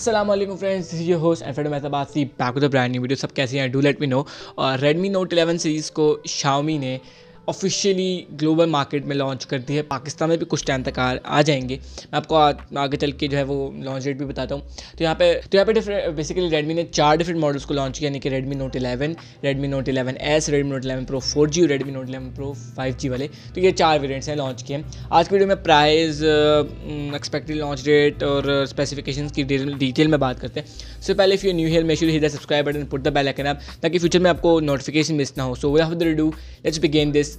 Aslam friends ये host and friend मैं back the brand new video सब कैसे हैं? डू लेट मी नो और रेडमी नोट 11 सीरीज़ को शाओमी ने ऑफिशियली ग्लोबल मार्केट में लॉन्च कर दी है। पाकिस्तान में भी कुछ टाइम तक आ, आ जाएँगे। मैं आपको आ, आगे चल के जो है वो लॉन्च डेट भी बताता हूँ। तो यहाँ पे तो यहाँ पे डिफरेंट बेसिकली रेडमी ने चार डिफरेंट मॉडल्स को लॉन्च किया यानी कि Redmi Note eleven Redmi Note eleven S Redmi Note eleven Pro four G Redmi Note eleven Pro five G वाले। तो ये चार वेरियंट्स हैं लॉन्च किए आज की वीडियो में प्राइस एक्सपेक्टेड लॉन्च डेट और स्पेसिफिकेशन की डिटेल में बात करते हैं। सो पहले if you new here make hit the subscribe button put the bell icon आप ताकि फ्यूचर में आपको नोटिफिकेशन मिस ना हो। So we have do let's begin this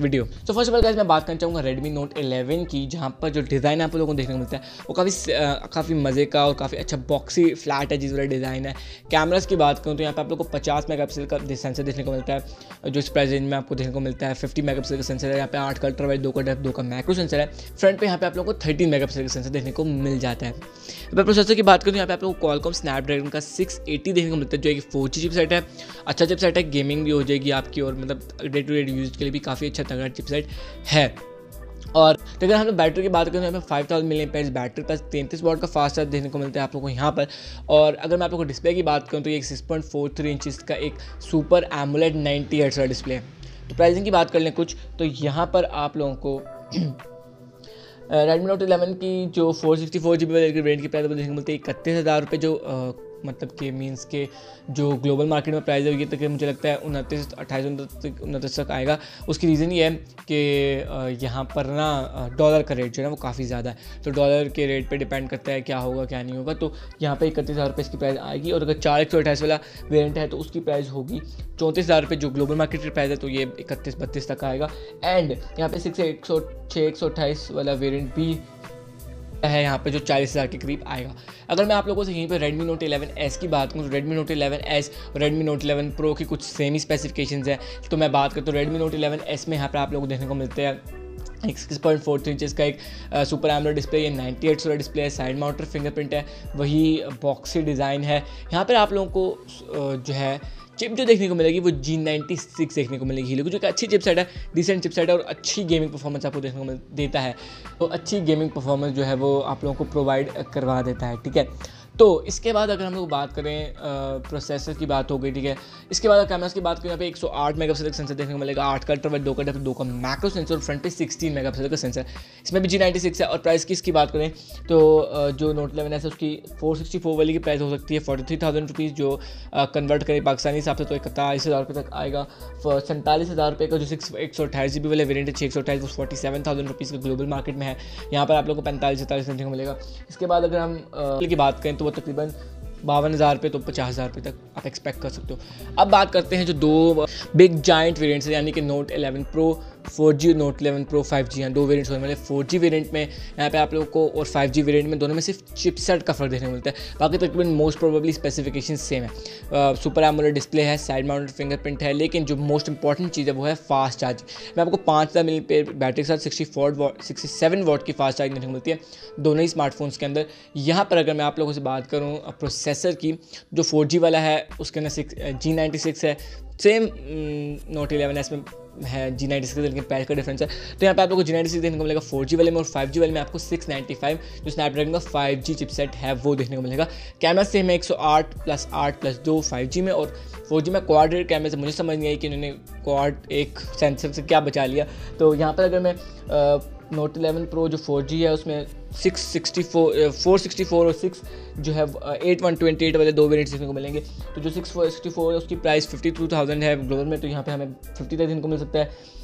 video तो फ़र्स्ट ऑफ़ ऑल मैं बात करना चाहूँगा रेडमी नोट 11 की, जहाँ पर जो डिज़ाइन आप लोगों को देखने को मिलता है, वो काफ़ी काफ़ी मज़े का और काफ़ी अच्छा बॉक्सी फ्लैट है, जिस वाला डिज़ाइन है। कैमराज की बात करूँ तो यहाँ पर आप लोग को पचास मेगा का सेंसर देखने को मिलता है, जो इस प्राइस रेंज में आपको देखने को मिलता है। फिफ्टी मेगा का सेंसर है, यहाँ पे आठ का अल्ट्रा वाइड दो का डेफ दो का मैक्रो सेंसर है। फ्रंट पर यहाँ पे आप लोग को थर्टीन मेगा का सेंसर देखने को मिल जाता है। अगर प्रोसेसर की बात करूँ तो यहाँ पे आप लोग को कॉलकॉम स्नैपड्रैगन का सिक्स देखने को मिलता है, जो एक फोर जी चिपसेट है। अच्छा चिपसेट है गेमिंग भी हो जाएगी आपकी और मतलब डे टू डे यूज़ के लिए भी काफ़ी अच्छा तगड़ा चिपसेट है। और तो अगर हम लोग बैटरी की बात करें तो यहाँ पे five thousand million page battery plus तैंतीस वॉट का फास्ट चार्ज देखने को मिलता है आप लोगों को यहाँ पर। और अगर मैं आप लोगों को डिस्प्ले की बात करूँ तो ये six point four three inches का एक सुपर एमुलेट नाइन्टी एट्स का डिस्प्ले है। तो प्राइसिंग की बात कर लें कुछ तो यहाँ पर आप लोगों को रेडमी नोट इलेवन की जो four sixty four G B variant की प्राइस देखने को मिलती है इकतीस हज़ार रुपये जो मतलब कि मीन्स के जो ग्लोबल मार्केट में प्राइस है ये तक मुझे लगता है उनतीस, अट्ठाईस, उनतीस उनतीस तक आएगा। उसकी रीज़न ये है कि यहाँ पर ना डॉलर का रेट जो है ना, वो काफ़ी ज़्यादा है। तो डॉलर के रेट पे डिपेंड करता है क्या होगा, क्या नहीं होगा। तो यहाँ पे इकतीस हज़ार रुपये इसकी प्राइस आएगी और अगर चार एक सौ अट्ठाईस वाला वेरियंट है तो उसकी प्राइस होगी चौंतीस हज़ार रुपये जो ग्लोबल मार्केट की प्राइस है तो ये इकतीस, बत्तीस तक आएगा। एंड यहाँ पे सिक्स एक सौ छः एक सौ अट्ठाईस वाला वेरियंट भी है यहाँ पे जो चालीस हज़ार के करीब आएगा। अगर मैं आप लोगों से यहीं पे Redmi Note 11s की बात करूँ तो Redmi Note 11s और Redmi Note 11 Pro की कुछ सेम ही स्पेसिफिकेशन है तो मैं बात करता हूँ Redmi Note 11s में यहाँ पर आप लोगों को देखने को मिलते हैं। एक six point four three inches का एक सुपर एमरो डिस्प्ले ये नाइन्टी एट सोलर डिस्प्ले है साइड माउंटर फिंगरप्रिंट है, वही बॉक्सी डिज़ाइन है। यहाँ पर आप लोगों को जो है चिप जो देखने को मिलेगी, वो जी नाइन्टी सिक्स देखने को मिलेगी हीलो जो कि अच्छी चिपसेट है डिसेंट चिपसेट है और अच्छी गेमिंग परफॉर्मेंस आपको देखने को मिल, देता है। तो अच्छी गेमिंग परफॉर्मेंस जो है वो आप लोगों को प्रोवाइड करवा देता है, ठीक है? तो इसके बाद अगर हम लोग बात करें प्रोसेसर की बात हो गई, ठीक है? इसके बाद कैमरास की बात करें, यहाँ पे 108 मेगापिक्सल का सेंसर देखने को मिलेगा, आठ का अल्ट्रा दो का डेप्थ दो का मैक्रो सेंसर फ्रंट पे 16 मेगापिक्सल का सेंसर इसमें भी जी नाइन्टी सिक्स है और प्राइस की इसकी बात करें तो जो नोट इलेवन है, उसकी फोर सिक्सटी फोर वाली की प्राइस हो सकती है फोर्टी थ्री थाउज़ेंड रुपीज़ जो कन्वर्ट करें पाकिस्तानी हिसाब से तो इकतालीस हज़ार रुपये तक आएगा। सैंतालीस हज़ार रुपये का जो सिक्स एक सौ अठाईस जी बी वाले वेरियंट है छः एक सौ अट्ठाईस, वो फोर्टी सेवन थाउज़ेंड रुपीज़ का ग्लोबल मार्केट में है। यहाँ पर आप लोग को पैंतालीस सैंतालीस देखने को मिलेगा। इसके बाद अगर हम की बात करें तो वो तकरीबन बावन हज़ार रुपये तो पचास हज़ार रुपये तक आप एक्सपेक्ट कर सकते हो। अब बात करते हैं जो दो बिग जाइंट वेरियंट्स यानी कि Note 11 Pro four G Note eleven Pro five G हैं, दो वेरियंट्स होने वाले फोर जी वेरियंट में यहाँ पे आप लोगों को और फाइव जी वेरियंट में दोनों में सिर्फ़ चिपसेट का फ़र्क देखने को मिलता है। बाकी तकरीबन मोस्ट प्रोबेबली स्पेसिफिकेशन सेम है। सुपर एमोलेड डिस्प्ले है साइड माउंटेड फिंगरप्रिंट है, लेकिन जो मोस्ट इंपॉर्टेंट चीज़ है वो है फास्ट चार्ज मैं आपको पाँच हज़ार मिली बैटरी के साथ sixty four watt sixty seven watt की फास्ट चार्ज देखने को मिलती है दोनों ही स्मार्टफोन्स के अंदर। यहाँ पर अगर मैं आप लोगों से बात करूँ प्रोसेसर की, जो फोर जी वाला है, उसके अंदर सिक्स जी नाइन्टी सिक्स है सेम नोट इलेवन एस में है जी नाइन्टी सिक्स लेकिन प्राइस का डिफरेंस है। तो यहाँ पे आप लोग को जी नाइन्टी सिक्स देखने को मिलेगा फोर जी वाले में और फाइव जी वाले में आपको सिक्स नाइन्टी फाइव जो स्नैपड्रैगन का फाइव जी चिपसेट है, वो देखने को मिलेगा। कैमरा सेम है एक सौ आठ प्लस आठ प्लस दो फाइव जी में और फोर जी में क्वाड कैमरे से मुझे समझ नहीं आई कि उन्होंने क्वाड एक सेंसर से क्या बचा लिया। तो यहाँ पर अगर मैं नोट इलेवन प्रो जो फोर जी है, उसमें six sixty four four sixty four और सिक्स जो है एट वन ट्वेंटी एट वाले दो वेरियंट्स देखने को मिलेंगे। तो जो सिक्स फोर सिक्सटी फोर है, उसकी प्राइस फिफ्टी टू थाउज़ेंड है ग्लोबल में तो यहाँ पे हमें फिफ्टी तक देखने को मिल सकता है।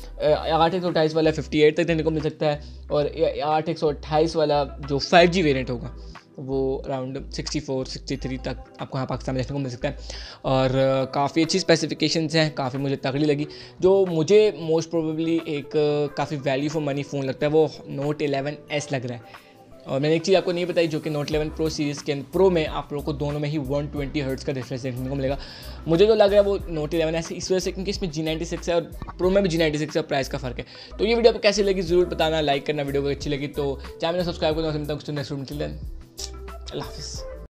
आठ एक सौ अट्ठाईस वाला फिफ्टी एट तक देखने को मिल सकता है, और आठ एक सौ अट्ठाईस वाला जो फाइव जी वेरियंट होगा। वो around sixty four sixty three तक आपको यहाँ पाकिस्तान में देखने को मिल सकता है। और काफ़ी अच्छी स्पेसिफिकेशंस हैं, काफ़ी मुझे तगड़ी लगी, जो मुझे मोस्ट प्रोबेबली एक काफ़ी वैल्यू फॉर मनी फ़ोन लगता है, वो नोट एलेवन एस लग रहा है। और मैंने एक चीज़ आपको नहीं बताई, जो कि नोट इलेवन प्रो सीरीज़ के प्रो में आप लोगों को दोनों में ही वन ट्वेंटी हर्ट्स का डिफरेंस देखने को मिलेगा। मुझे जो लग रहा है वो नोट इलेवन ऐसे इस वजह से क्योंकि इसमें जी नाइन्टी सिक्स है और प्रो में भी जी नाइन्टी सिक्स है प्राइस का फ़र्क है। तो ये वीडियो आपको कैसी लगी, ज़रूर बताना लाइक करना वीडियो को अच्छी लगी तो चैनल सब्सक्राइब करना नेक्स्ट আল্লাহ হাফিজ